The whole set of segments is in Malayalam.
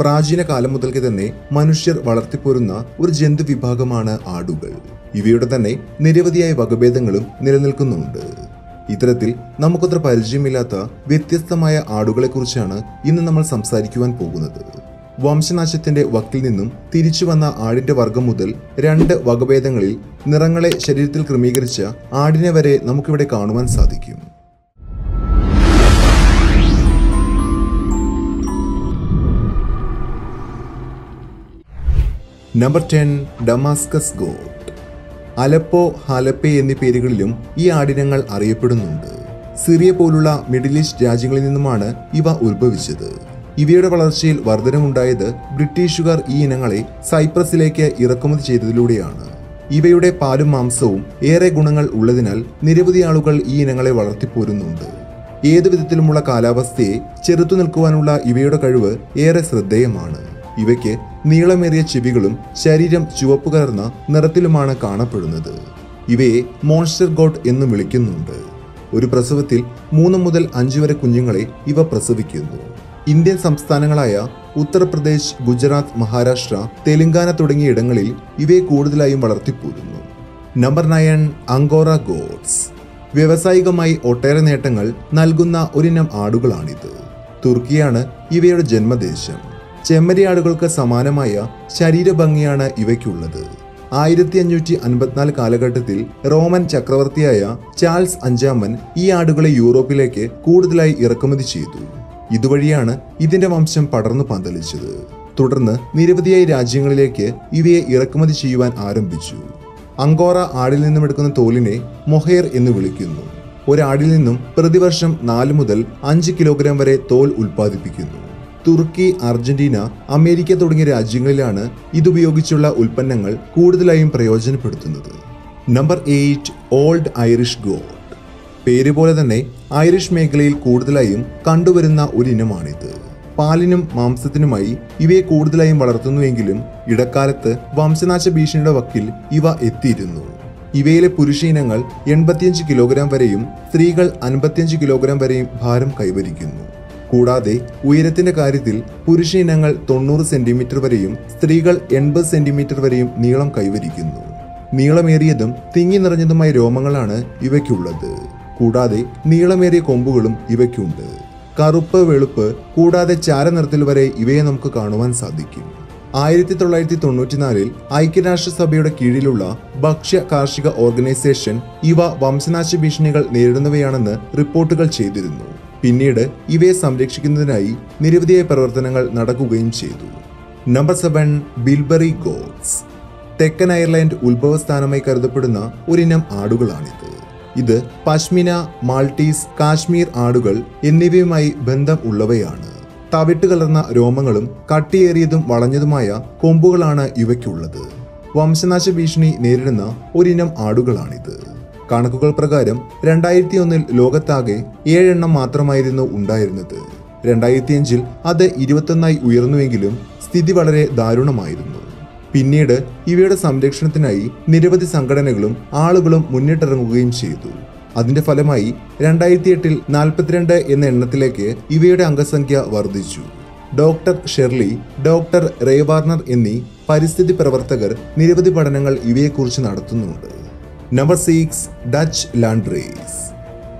പ്രാചീന കാലം മുതൽക്ക് തന്നെ മനുഷ്യർ വളർത്തിപ്പോരുന്ന ഒരു ജന്തു വിഭാഗമാണ് ആടുകൾ. ഇവയുടെ തന്നെ നിരവധിയായ വകഭേദങ്ങളും നിലനിൽക്കുന്നുണ്ട്. ഇത്തരത്തിൽ നമുക്കത്ര പരിചയമില്ലാത്ത വ്യത്യസ്തമായ ആടുകളെക്കുറിച്ചാണ് ഇന്ന് നമ്മൾ സംസാരിക്കുവാൻ പോകുന്നത്. വംശനാശത്തിന്റെ വക്കിൽ നിന്നും തിരിച്ചു വന്ന ആടിന്റെ വർഗം മുതൽ രണ്ട് വകഭേദങ്ങളിൽ നിറങ്ങളെ ശരീരത്തിൽ ക്രമീകരിച്ച ആടിനെ വരെ നമുക്കിവിടെ കാണുവാൻ സാധിക്കും. Number ten Damascus goat Aleppo ഹലപ്പേ എന്നീ പേരുകളിലും ഈ ആടിനങ്ങൾ അറിയപ്പെടുന്നുണ്ട്. സിറിയ പോലുള്ള മിഡിൽ ഈസ്റ്റ് രാജ്യങ്ങളിൽ നിന്നുമാണ് ഇവ ഉത്ഭവിച്ചത്. ഇവയുടെ വളർച്ചയിൽ വർധനമുണ്ടായത് ബ്രിട്ടീഷുകാർ ഈ ഇനങ്ങളെ സൈപ്രസിലേക്ക് ഇറക്കുമതി ചെയ്തതിലൂടെയാണ്. ഇവയുടെ പാലും മാംസവും ഏറെ ഗുണങ്ങൾ ഉള്ളതിനാൽ നിരവധി ആളുകൾ ഈ ഇനങ്ങളെ വളർത്തിപ്പോരുന്നുണ്ട്. ഏതു വിധത്തിലുമുള്ള കാലാവസ്ഥയെ ചെറുത്തു നിൽക്കുവാനുള്ള ഇവയുടെ കഴിവ് ഏറെ ശ്രദ്ധേയമാണ്. ഇവയ്ക്ക് നീളമേറിയ ചെവികളും ശരീരം ചുവപ്പ് കലർന്ന നിറത്തിലുമാണ് കാണപ്പെടുന്നത്. ഇവയെ മോൺസ്റ്റർ ഗോട്ട് എന്ന് വിളിക്കുന്നുണ്ട്. ഒരു പ്രസവത്തിൽ മൂന്ന് മുതൽ അഞ്ചു വരെ കുഞ്ഞുങ്ങളെ ഇവ പ്രസവിക്കുന്നു. ഇന്ത്യൻ സംസ്ഥാനങ്ങളായ ഉത്തർപ്രദേശ് ഗുജറാത്ത് മഹാരാഷ്ട്ര തെലങ്കാന തുടങ്ങിയ ഇടങ്ങളിൽ ഇവയെ കൂടുതലായും വളർത്തിപ്പോരുന്നു നമ്പർ നയൻ അങ്കോറ ഗോഡ്സ്. വ്യവസായികമായി ഒട്ടേറെ നേട്ടങ്ങൾ നൽകുന്ന ഒരിനം ആടുകളാണിത്. തുർക്കിയാണ് ഇവയുടെ ജന്മദേശം. ചെമ്മരിയാടുകൾക്ക് സമാനമായ ശരീരഭംഗിയാണ് ഇവയ്ക്കുള്ളത്. ആയിരത്തി അഞ്ഞൂറ്റി അൻപത്തിനാല് കാലഘട്ടത്തിൽ റോമൻ ചക്രവർത്തിയായ ചാൾസ് അഞ്ചാമൻ ഈ ആടുകളെ യൂറോപ്പിലേക്ക് കൂടുതലായി ഇറക്കുമതി ചെയ്തു. ഇതുവഴിയാണ് ഇതിന്റെ വംശം പടർന്നു പന്തലിച്ചത്. തുടർന്ന് നിരവധിയായി രാജ്യങ്ങളിലേക്ക് ഇവയെ ഇറക്കുമതി ചെയ്യുവാൻ ആരംഭിച്ചു. അങ്കോറ ആടിൽ നിന്നും എടുക്കുന്ന തോലിനെ മൊഹേർ എന്ന് വിളിക്കുന്നു. ഒരാടിൽ നിന്നും പ്രതിവർഷം നാല് മുതൽ അഞ്ച് കിലോഗ്രാം വരെ തോൽ ഉൽപ്പാദിപ്പിക്കുന്നു. തുർക്കി അർജന്റീന അമേരിക്ക തുടങ്ങിയ രാജ്യങ്ങളിലാണ് ഇതുപയോഗിച്ചുള്ള ഉൽപ്പന്നങ്ങൾ കൂടുതലായും പ്രയോജനപ്പെടുത്തുന്നത്. Number eight old Irish goat പേര് പോലെ തന്നെ ഐറിഷ് മേഖലയിൽ കൂടുതലായും കണ്ടുവരുന്ന ഒരു ഇനമാണിത് പാലിനും മാംസത്തിനുമായി ഇവയെ കൂടുതലായും വളർത്തുന്നുവെങ്കിലും ഇടക്കാലത്ത് വംശനാശ ഭീഷണിയുടെ വക്കിൽ ഇവ എത്തിയിരുന്നു. ഇവയിലെ പുരുഷ ഇനങ്ങൾ എൺപത്തിയഞ്ച് കിലോഗ്രാം വരെയും സ്ത്രീകൾ അൻപത്തിയഞ്ച് കിലോഗ്രാം വരെയും ഭാരം കൈവരിക്കുന്നു. കൂടാതെ ഉയരത്തിന്റെ കാര്യത്തിൽ പുരുഷ ഇനങ്ങൾ തൊണ്ണൂറ് സെന്റിമീറ്റർ വരെയും സ്ത്രീകൾ എൺപത് സെന്റിമീറ്റർ വരെയും നീളം കൈവരിക്കുന്നു. നീളമേറിയതും തിങ്ങി നിറഞ്ഞതുമായ രോമങ്ങളാണ് ഇവയ്ക്കുള്ളത്. കൂടാതെ നീളമേറിയ കൊമ്പുകളും ഇവയ്ക്കുണ്ട്. കറുപ്പ് വെളുപ്പ് കൂടാതെ ചാരനിറത്തിൽ വരെ ഇവയെ നമുക്ക് കാണുവാൻ സാധിക്കും. ആയിരത്തി തൊള്ളായിരത്തി തൊണ്ണൂറ്റിനാലിൽ ഐക്യരാഷ്ട്രസഭയുടെ കീഴിലുള്ള ഭക്ഷ്യ കാർഷിക ഓർഗനൈസേഷൻ ഇവ വംശനാശ ഭീഷണികൾ നേരിടുന്നവയാണെന്ന് റിപ്പോർട്ടുകൾ ചെയ്തിരുന്നു. പിന്നീട് ഇവയെ സംരക്ഷിക്കുന്നതിനായി നിരവധിയായ പ്രവർത്തനങ്ങൾ നടക്കുകയും ചെയ്തു. നമ്പർ സെവൻ ബിൽബറി ഗോഡ്സ് തെക്കൻ അയർലൻഡ് ഉത്ഭവസ്ഥാനമായി കരുതപ്പെടുന്ന ഒരിനം ആടുകളാണിത്. ഇത് പശ്മിന മാൾട്ടീസ് കാശ്മീർ ആടുകൾ എന്നിവയുമായി ബന്ധം ഉള്ളവയാണ്. തവിട്ട് കലർന്ന രോമങ്ങളും കട്ടിയേറിയതും വളഞ്ഞതുമായ കൊമ്പുകളാണ് ഇവയ്ക്കുള്ളത്. വംശനാശ ഭീഷണി നേരിടുന്ന ഒരിനം ആടുകളാണിത്. കണക്കുകൾ പ്രകാരം രണ്ടായിരത്തി ഒന്നിൽ ലോകത്താകെ ഏഴെണ്ണം മാത്രമായിരുന്നു ഉണ്ടായിരുന്നത്. രണ്ടായിരത്തി അഞ്ചിൽ അത് ഇരുപത്തൊന്നായി ഉയർന്നുവെങ്കിലും സ്ഥിതി വളരെ ദാരുണമായിരുന്നു. പിന്നീട് ഇവയുടെ സംരക്ഷണത്തിനായി നിരവധി സംഘടനകളും ആളുകളും മുന്നിട്ടിറങ്ങുകയും ചെയ്തു. അതിന്റെ ഫലമായി രണ്ടായിരത്തി എട്ടിൽ നാൽപ്പത്തിരണ്ട് എന്ന എണ്ണത്തിലേക്ക് ഇവയുടെ അംഗസംഖ്യ വർദ്ധിച്ചു. ഡോക്ടർ ഷെർലി ഡോക്ടർ റേവാർണർ എന്നീ പരിസ്ഥിതി പ്രവർത്തകർ നിരവധി പഠനങ്ങൾ ഇവയെക്കുറിച്ച് നടത്തുന്നുണ്ട്. നമ്പർ സിക്സ് ഡച്ച് ലാൻഡ്രീസ്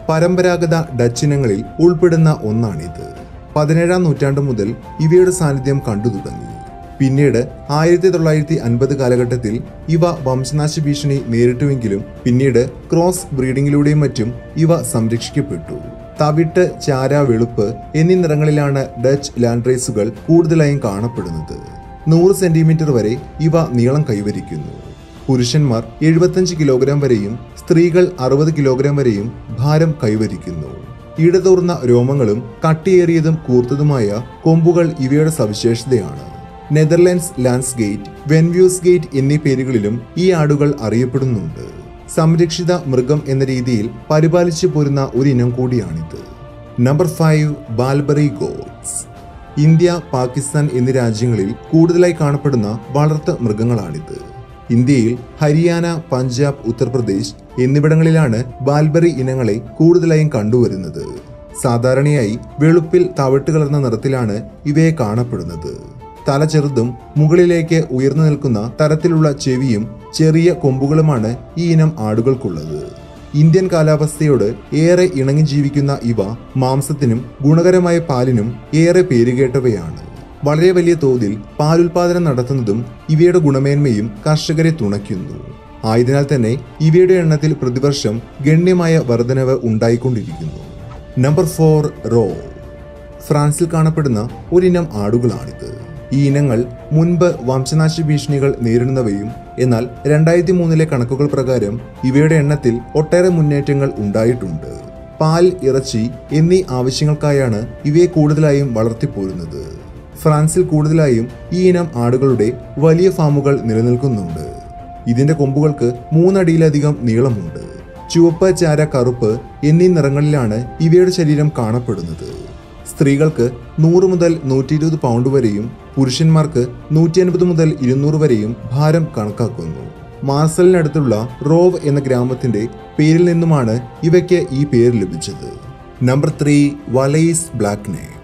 പരമ്പരാഗത ഡച്ച് ഇനങ്ങളിൽ ഉൾപ്പെടുന്ന ഒന്നാണിത്. പതിനേഴാം നൂറ്റാണ്ട് മുതൽ ഇവയുടെ സാന്നിധ്യം കണ്ടു തുടങ്ങി. പിന്നീട് ആയിരത്തി തൊള്ളായിരത്തി അൻപത് കാലഘട്ടത്തിൽ ഇവ വംശനാശ ഭീഷണി നേരിട്ടുവെങ്കിലും പിന്നീട് ക്രോസ് ബ്രീഡിങ്ങിലൂടെയും മറ്റും ഇവ സംരക്ഷിക്കപ്പെട്ടു. തവിട്ട് ചാര വെളുപ്പ് എന്നീ നിറങ്ങളിലാണ് ഡച്ച് ലാൻഡ്രേസുകൾ കൂടുതലായും കാണപ്പെടുന്നത്. നൂറ് സെന്റിമീറ്റർ വരെ ഇവ നീളം കൈവരിക്കുന്നു. പുരുഷന്മാർ എഴുപത്തഞ്ച് കിലോഗ്രാം വരെയും സ്ത്രീകൾ അറുപത് കിലോഗ്രാം വരെയും ഭാരം കൈവരിക്കുന്നു. ഇടതൂർന്ന രോമങ്ങളും കട്ടിയേറിയതും കൂർത്തതുമായ കൊമ്പുകൾ ഇവയുടെ സവിശേഷതയാണ്. നെതർലാൻഡ്സ് ലാൻഡ്സ്ഗേറ്റ് വെൻവ്യൂസ് ഗേറ്റ് എന്നീ പേരുകളിലും ഈ ആടുകൾ അറിയപ്പെടുന്നുണ്ട്. സംരക്ഷിത മൃഗം എന്ന രീതിയിൽ പരിപാലിച്ചു പോരുന്ന ഒരു ഇനം കൂടിയാണിത്. Number five Barbari goats. India Pakistan എന്നീ രാജ്യങ്ങളിൽ കൂടുതലായി കാണപ്പെടുന്ന വളർത്ത മൃഗങ്ങളാണിത്. ഇന്ത്യയിൽ ഹരിയാന പഞ്ചാബ് ഉത്തർപ്രദേശ് എന്നിവിടങ്ങളിലാണ് ബാൽബറി ഇനങ്ങളെ കൂടുതലായും കണ്ടുവരുന്നത്. സാധാരണയായി വെളുപ്പിൽ തവിട്ട് കലർന്ന നിറത്തിലാണ് ഇവയെ കാണപ്പെടുന്നത്. തല ചെറുതും മുകളിലേക്ക് ഉയർന്നു നിൽക്കുന്ന തരത്തിലുള്ള ചെവിയും ചെറിയ കൊമ്പുകളുമാണ് ഈ ഇനം ആടുകൾക്കുള്ളത്. ഇന്ത്യൻ കാലാവസ്ഥയോട് ഏറെ ഇണങ്ങി ജീവിക്കുന്ന ഇവ മാംസത്തിനും ഗുണകരമായ പാലിനും ഏറെ പേരുകേട്ടവയാണ്. വളരെ വലിയ തോതിൽ പാലുൽപാദനം നടത്തുന്നതും ഇവയുടെ ഗുണമേന്മയും കർഷകരെ തുണയ്ക്കുന്നു. ആയതിനാൽ തന്നെ ഇവയുടെ എണ്ണത്തിൽ പ്രതിവർഷം ഗണ്യമായ വർധനവ് ഉണ്ടായിക്കൊണ്ടിരിക്കുന്നു. നമ്പർ ഫോർ റോ ഫ്രാൻസിൽ കാണപ്പെടുന്ന ഒരിനം ആടുകളാണിത്. ഈ ഇനങ്ങൾ മുൻപ് വംശനാശ ഭീഷണികൾ നേരിടുന്നവയും എന്നാൽ രണ്ടായിരത്തി മൂന്നിലെ കണക്കുകൾ പ്രകാരം ഇവയുടെ എണ്ണത്തിൽ ഒട്ടേറെ മുന്നേറ്റങ്ങൾ ഉണ്ടായിട്ടുണ്ട്. പാൽ ഇറച്ചി എന്നീ ആവശ്യങ്ങൾക്കായാണ് ഇവയെ കൂടുതലായും വളർത്തിപ്പോരുന്നത്. ഫ്രാൻസിൽ കൂടുതലായും ഈ ഇനം ആടുകളുടെ വലിയ ഫാമുകൾ നിലനിൽക്കുന്നുണ്ട്. ഇതിന്റെ കൊമ്പുകൾക്ക് മൂന്നടിയിലധികം നീളമുണ്ട്. ചുവപ്പ് ചാര കറുപ്പ് എന്നീ നിറങ്ങളിലാണ് ഇവയുടെ ശരീരം കാണപ്പെടുന്നത്. സ്ത്രീകൾക്ക് നൂറ് മുതൽ നൂറ്റി ഇരുപത് പൗണ്ട് വരെയും പുരുഷന്മാർക്ക് നൂറ്റി അൻപത് മുതൽ ഇരുന്നൂറ് വരെയും ഭാരം കണക്കാക്കുന്നു. മാർസലിനടുത്തുള്ള റോവ് എന്ന ഗ്രാമത്തിന്റെ പേരിൽ നിന്നുമാണ് ഇവയ്ക്ക് ഈ പേര് ലഭിച്ചത്. Number three Valais black neck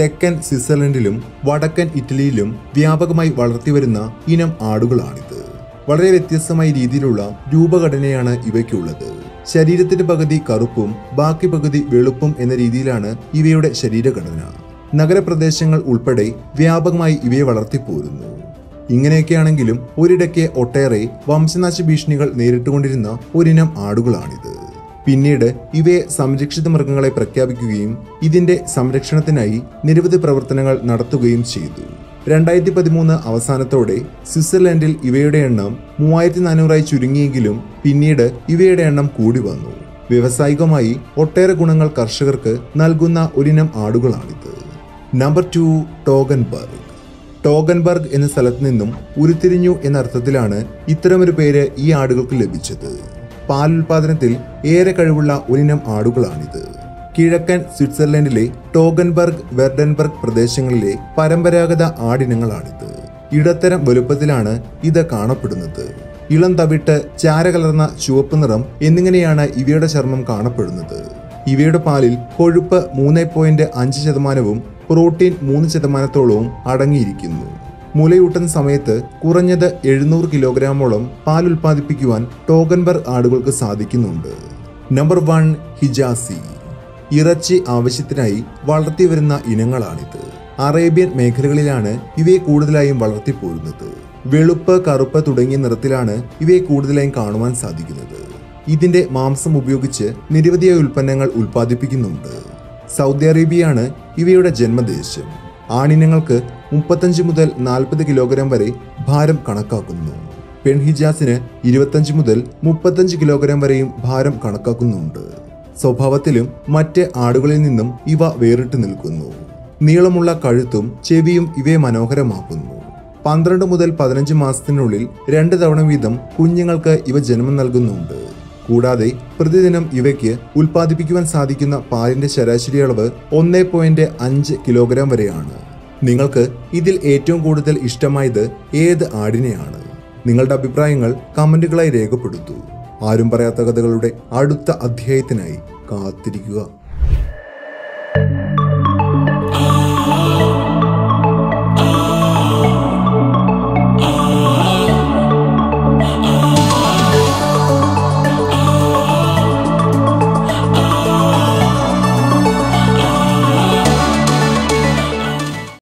തെക്കൻ സ്വിറ്റ്സർലൻഡിലും വടക്കൻ ഇറ്റലിയിലും വ്യാപകമായി വളർത്തിവരുന്ന ഇനം ആടുകളാണിത്. വളരെ വ്യത്യസ്തമായ രീതിയിലുള്ള രൂപഘടനയാണ് ഇവയ്ക്കുള്ളത്. ശരീരത്തിന്റെ പകുതി കറുപ്പും ബാക്കി പകുതി വെളുപ്പും എന്ന രീതിയിലാണ് ഇവയുടെ ശരീരഘടന. നഗരപ്രദേശങ്ങൾ ഉൾപ്പെടെ വ്യാപകമായി ഇവയെ വളർത്തിപ്പോരുന്നു. ഇങ്ങനെയൊക്കെയാണെങ്കിലും ഒരിടയ്ക്ക് ഒട്ടേറെ വംശനാശ ഭീഷണികൾ നേരിട്ടുകൊണ്ടിരുന്ന ഒരിനം ആടുകളാണിത്. പിന്നീട് ഇവയെ സംരക്ഷിത മൃഗങ്ങളെ പ്രഖ്യാപിക്കുകയും ഇതിന്റെ സംരക്ഷണത്തിനായി നിരവധി പ്രവർത്തനങ്ങൾ നടത്തുകയും ചെയ്തു. രണ്ടായിരത്തി പതിമൂന്ന് അവസാനത്തോടെ സ്വിറ്റ്സർലൻഡിൽ ഇവയുടെ എണ്ണം മൂവായിരത്തി നാനൂറായി ചുരുങ്ങിയെങ്കിലും പിന്നീട് ഇവയുടെ എണ്ണം കൂടി വന്നു. വ്യവസായികമായി ഒട്ടേറെ ഗുണങ്ങൾ കർഷകർക്ക് നൽകുന്ന ഒരിനം ആടുകളാണിത്. Number two ടോഗൻബർഗ്. ടോഗൻബർഗ് എന്ന സ്ഥലത്ത് നിന്നും ഉരുത്തിരിഞ്ഞു എന്ന അർത്ഥത്തിലാണ് ഇത്തരമൊരു പേര് ഈ ആടുകൾക്ക് ലഭിച്ചത്. പാലുൽപാദനത്തിൽ ഏറെ കഴിവുള്ള ഒരിനം ആടുകളാണിത്. കിഴക്കൻ സ്വിറ്റ്സർലൻഡിലെ ടോഗൻബർഗ് വെർഡൻബർഗ് പ്രദേശങ്ങളിലെ പരമ്പരാഗത ആടിനങ്ങളാണിത്. ഇടത്തരം വലുപ്പത്തിലാണ് ഇത് കാണപ്പെടുന്നത്. ഇളം തവിട്ട് ചാരകലർന്ന ചുവപ്പ് നിറം എന്നിങ്ങനെയാണ് ഇവയുടെ ചർമ്മം കാണപ്പെടുന്നത്. ഇവയുടെ പാലിൽ കൊഴുപ്പ് മൂന്ന് പോയിന്റ് അഞ്ച് ശതമാനവും പ്രോട്ടീൻ മൂന്ന് ശതമാനത്തോളവും അടങ്ങിയിരിക്കുന്നു. മുലയൂട്ടുന്ന സമയത്ത് കുറഞ്ഞത് എഴുന്നൂറ് കിലോഗ്രാമോളം പാൽ ഉൽപ്പാദിപ്പിക്കുവാൻ ടോഗൻബർ ആടുകൾക്ക് സാധിക്കുന്നുണ്ട്. Number one Hijazi. ഇറച്ചി ആവശ്യത്തിനായി വളർത്തിവരുന്ന ഇനങ്ങളാണിത്. അറേബ്യൻ മേഖലകളിലാണ് ഇവയെ കൂടുതലായും വളർത്തിപ്പോരുന്നത്. വെളുപ്പ് കറുപ്പ് തുടങ്ങിയ നിറത്തിലാണ് ഇവയെ കൂടുതലായും കാണുവാൻ സാധിക്കുന്നത്. ഇതിന്റെ മാംസം ഉപയോഗിച്ച് നിരവധിയായ ഉൽപ്പന്നങ്ങൾ ഉൽപ്പാദിപ്പിക്കുന്നുണ്ട്. സൗദി അറേബ്യയാണ് ഇവയുടെ ജന്മദേശം. ആണിനങ്ങൾക്ക് മുപ്പത്തഞ്ച് മുതൽ നാൽപ്പത് കിലോഗ്രാം വരെ ഭാരം കണക്കാക്കുന്നു. പെൺഹിജാസിന് ഇരുപത്തഞ്ച് മുതൽ മുപ്പത്തഞ്ച് കിലോഗ്രാം വരെയും ഭാരം കണക്കാക്കുന്നുണ്ട്. സ്വഭാവത്തിലും മറ്റ് ആടുകളിൽ നിന്നും ഇവ വേറിട്ട് നിൽക്കുന്നു. നീളമുള്ള കഴുത്തും ചെവിയും ഇവയെ മനോഹരമാക്കുന്നു. പന്ത്രണ്ട് മുതൽ പതിനഞ്ച് മാസത്തിനുള്ളിൽ രണ്ട് തവണ വീതം കുഞ്ഞുങ്ങൾക്ക് ഇവ ജന്മം നൽകുന്നുണ്ട്. കൂടാതെ പ്രതിദിനം ഇവയ്ക്ക് ഉൽപ്പാദിപ്പിക്കുവാൻ സാധിക്കുന്ന പാലിന്റെ ശരാശരി അളവ് ഒന്നേ പോയിന്റ് അഞ്ച് കിലോഗ്രാം വരെയാണ്. നിങ്ങൾക്ക് ഇതിൽ ഏറ്റവും കൂടുതൽ ഇഷ്ടമായത് ഏത് ആടിനെയാണ്? നിങ്ങളുടെ അഭിപ്രായങ്ങൾ കമന്റുകളായി രേഖപ്പെടുത്തൂ. ആരും പറയാത്ത കഥകളുടെ അടുത്ത അധ്യായത്തിനായി കാത്തിരിക്കുക.